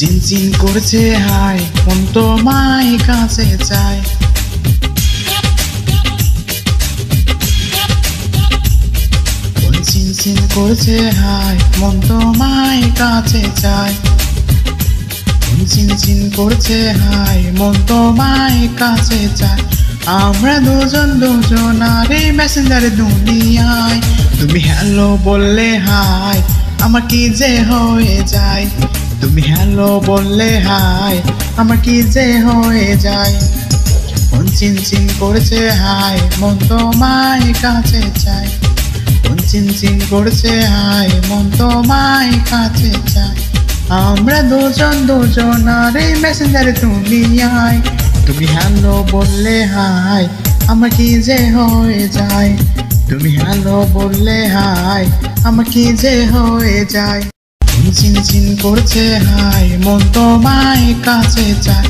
চিন চিন করছে হাই তো মাই কাছে মন চিন চিন করছে হাই মন তো মাই কাছে মন চিন চিন করছে হাই মন তো মাই কাছে চায়। আমরা দুজন দুজন আর মেসেঞ্জার দুনিয়ায়। তুমি হ্যালো বললে হাই আমার কি যে হয়ে যায়? তুমি হ্যালো বললে হাই, আমার কি যে হয়ে যায়? মন চিন চিন করছে হাই, মন তো মাই কাছে চায়। মন চিন চিন করছে হাই, মন তো মাই কাছে চায়। আমরা দুজন দুজন আর এই মেসেঞ্জারে তুমি আয়। তুমি হ্যালো বললে হাই, আমার কি যে হয়ে যায়? তুমি হ্যালো বললে হাই, আমার কি যে হয়ে যায়? চিন চিন করছে হাই মন তোমায় কাছে চাই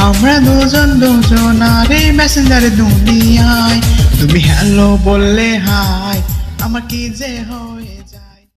আমরা দুজন দুজন আর এই মেসেঞ্জারে দুনিয়ায়। তুমি হ্যালো বললে হাই আমার কি যে হয়ে